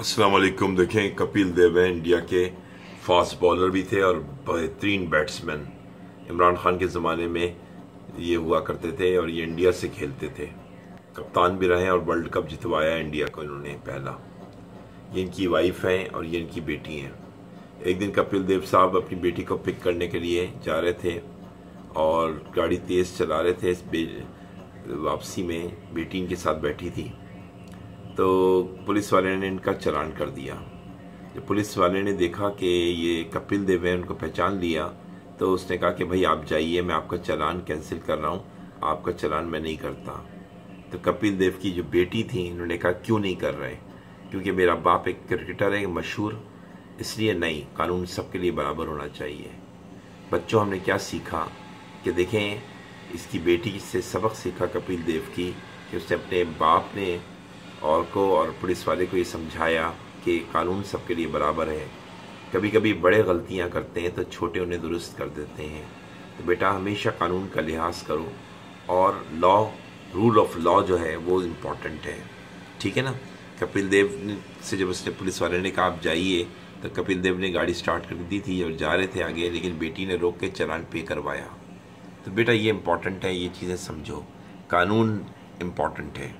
السلام علیکم، دیکھیں کپل دیو انڈیا کے فاسٹ بولر بھی تھے اور بہترین بیٹسمن عمران خان کے زمانے میں یہ ہوا کرتے تھے اور یہ انڈیا سے کھیلتے تھے۔ کپتان بھی رہے اور ورلڈ کپ جتوایا انڈیا کو انہوں نے پہلا۔ یہ ان کی وائف ہیں اور یہ ان کی بیٹی ہیں۔ ایک دن کپل دیو صاحب اپنی بیٹی کو پک کرنے کے لیے جا رہے تھے اور گاڑی تیز چلا رہے تھے اس واپسی میں بیٹی ان کے ساتھ بیٹھی تھی۔ تو پولیس والے نے ان کا چلان کر دیا۔ جب پولیس والے نے دیکھا کہ یہ کپل دیو ہے ان کو پہچان لیا، تو اس نے کہا کہ بھائی آپ جائیے، میں آپ کا چلان کینسل کر رہا ہوں، آپ کا چلان میں نہیں کرتا۔ تو کپل دیو کی جو بیٹی تھیں، انہوں نے کہا کیوں نہیں کر رہے؟ کیونکہ میرا باپ ایک کرکٹر ہے، مشہور، اس لیے نہیں، قانون سب کے لیے برابر ہونا چاہیے۔ بچوں، ہم نے کیا سیکھا؟ کہ دیکھیں، اس کی بیٹی سے سبق سیکھا کپل دیو کی کہ اس نے اپنے باپ نے اور کو اور پولیس والے کو یہ سمجھایا کہ قانون سب کے لیے برابر ہے۔ کبھی کبھی بڑے غلطیاں کرتے ہیں تو چھوٹے انہیں درست کر دیتے ہیں۔ تو بیٹا، ہمیشہ قانون کا لحاظ کرو اور لا رول آف لا جو ہے وہ امپورٹنٹ ہے۔ ٹھیک ہے نا؟ کپل دیو سے جب اس نے پولیس والے نے کہا، آپ جائیے۔ تو کپل دیو نے گاڑی سٹارٹ کر دی تھی اور جا رہے تھے آگے، لیکن بیٹی نے روک کے چلان پے کروایا۔ تو بیٹا، یہ امپورٹنٹ ہے، یہ چیزیں سمجھو۔ قانون امپورٹنٹ ہے۔